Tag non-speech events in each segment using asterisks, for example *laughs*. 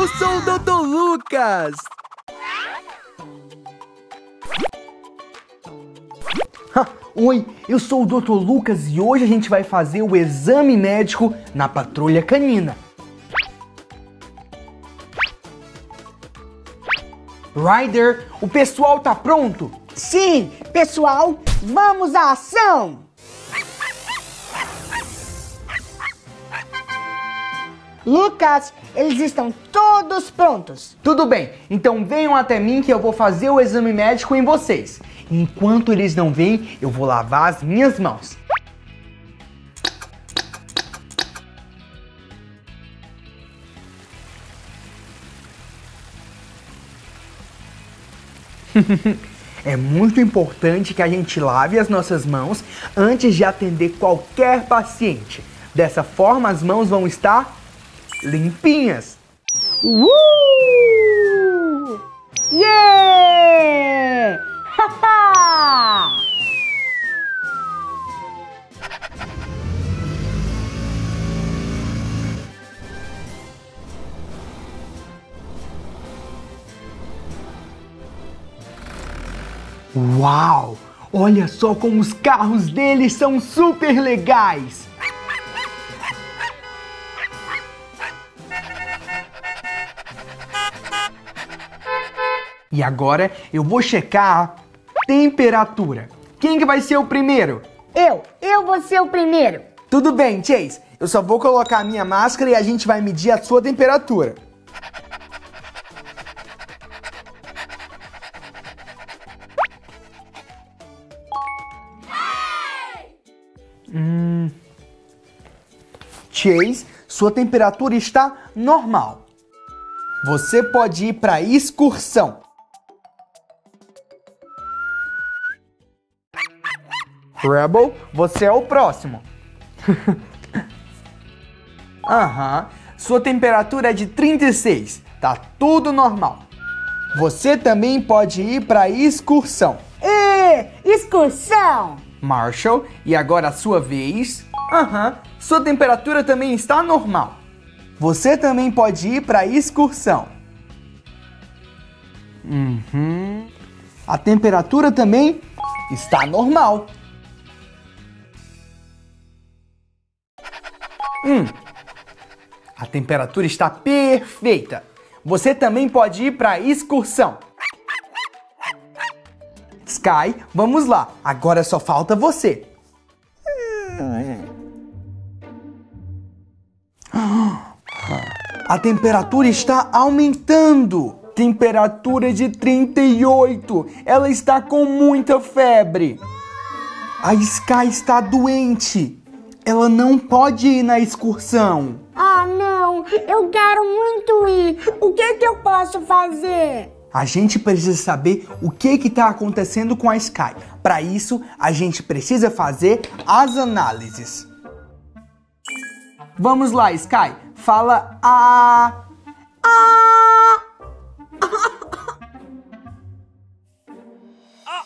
Eu sou o Dr. Lucas! Oi, eu sou o Dr. Lucas e hoje a gente vai fazer o exame médico na patrulha canina. Ryder, o pessoal tá pronto? Sim, pessoal, vamos à ação! Lucas, eles estão todos prontos. Tudo bem, então venham até mim que eu vou fazer o exame médico em vocês. Enquanto eles não vêm, eu vou lavar as minhas mãos. *laughs* é muito importante que a gente lave as nossas mãos antes de atender qualquer paciente. Dessa forma, as mãos vão estar limpinhas. Uh! Yeah! Uau! Olha só como os carros deles são super legais! E agora eu vou checar a temperatura. Quem que vai ser o primeiro? Eu, eu vou ser o primeiro. Tudo bem, Chase. Eu só vou colocar a minha máscara e a gente vai medir a sua temperatura. Hum. Chase, sua temperatura está normal. Você pode ir para excursão. Rebel, você é o próximo. *laughs* Aham, uhum. sua temperatura é de 36, tá tudo normal. Você também pode ir para excursão. E, excursão! Marshall, e agora a sua vez. Aham, uhum. sua temperatura também está normal. Você também pode ir para excursão. Uhum. A temperatura também está normal. Hum, a temperatura está perfeita. Você também pode ir para excursão. Sky, vamos lá. Agora só falta você. A temperatura está aumentando. Temperatura de 38. Ela está com muita febre. A Sky está doente. Ela não pode ir na excursão. Ah, não! Eu quero muito ir! O que, que eu posso fazer? A gente precisa saber o que está acontecendo com a Sky. Para isso, a gente precisa fazer as análises. Vamos lá, Sky. Fala a. A.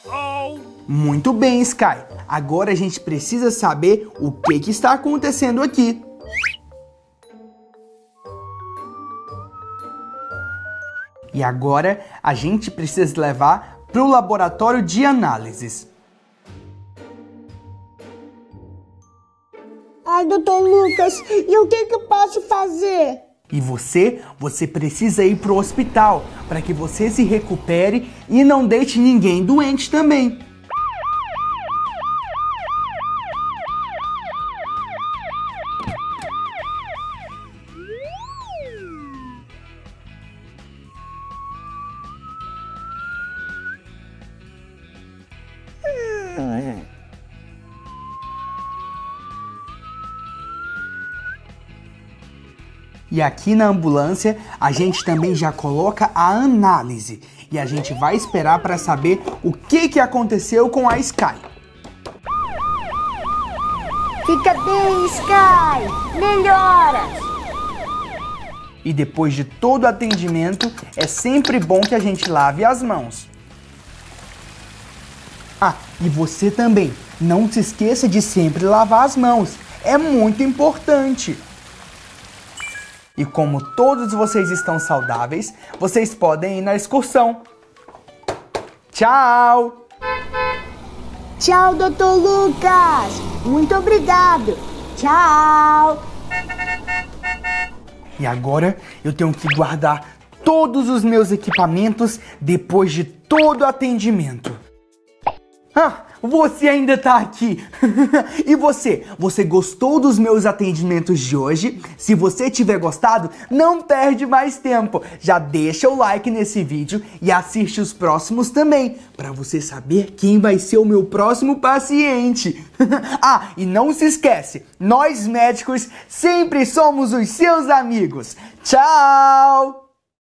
Uh -oh. Muito bem, Sky. Agora a gente precisa saber o que, que está acontecendo aqui. E agora a gente precisa levar para o laboratório de análises. Ai, doutor Lucas, e o que, que eu posso fazer? E você, você precisa ir para o hospital para que você se recupere e não deixe ninguém doente também. E aqui na ambulância a gente também já coloca a análise e a gente vai esperar para saber o que, que aconteceu com a Sky. Fica bem, Sky! Melhora! E depois de todo o atendimento, é sempre bom que a gente lave as mãos. Ah, e você também, não se esqueça de sempre lavar as mãos. É muito importante. E como todos vocês estão saudáveis, vocês podem ir na excursão. Tchau! Tchau, doutor Lucas. Muito obrigado. Tchau. E agora eu tenho que guardar todos os meus equipamentos depois de todo o atendimento. Ah, você ainda tá aqui. *laughs* e você? Você gostou dos meus atendimentos de hoje? Se você tiver gostado, não perde mais tempo. Já deixa o like nesse vídeo e assiste os próximos também, para você saber quem vai ser o meu próximo paciente. *laughs* ah, e não se esquece, nós médicos sempre somos os seus amigos. Tchau!